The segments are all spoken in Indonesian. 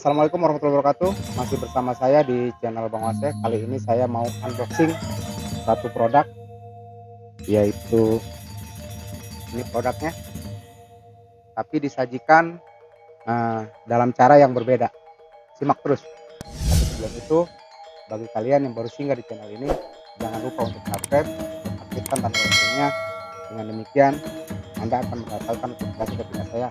Assalamualaikum warahmatullahi wabarakatuh. Masih bersama saya di channel Bang Wase Kali ini saya mau unboxing Satu produk Yaitu Ini produknya Tapi disajikan uh, Dalam cara yang berbeda. Simak terus. Tapi sebelum itu Bagi kalian yang baru singgah di channel ini Jangan lupa untuk subscribe Aktifkan tanda loncengnya. Dengan demikian anda akan mendapatkan notifikasi ketika saya.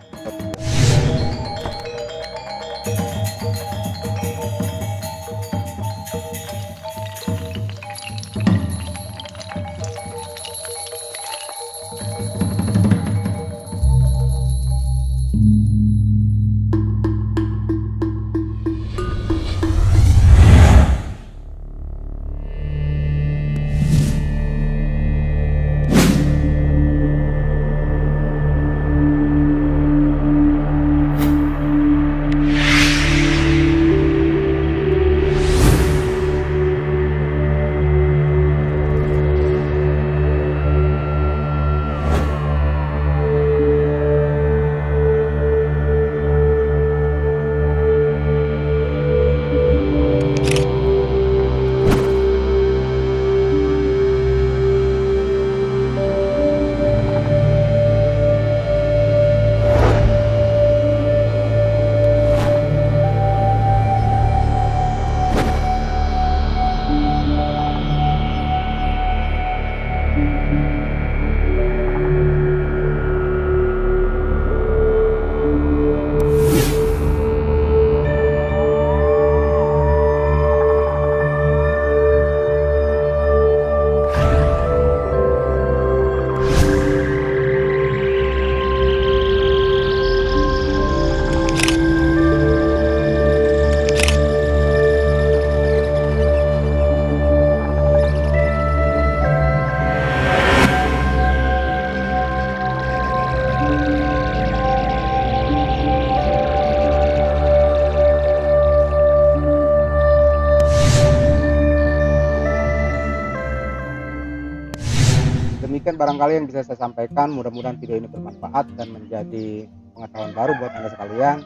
Demikian barangkali yang bisa saya sampaikan. Mudah-mudahan video ini bermanfaat dan menjadi pengetahuan baru buat anda sekalian.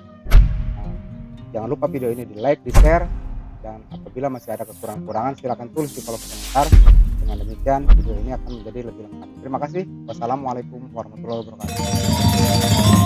Jangan lupa video ini di like di share dan apabila masih ada kekurangan-kurangan silahkan tulis di kolom komentar. Dengan demikian video ini akan menjadi lebih lengkap. Terima kasih. Wassalamualaikum warahmatullahi wabarakatuh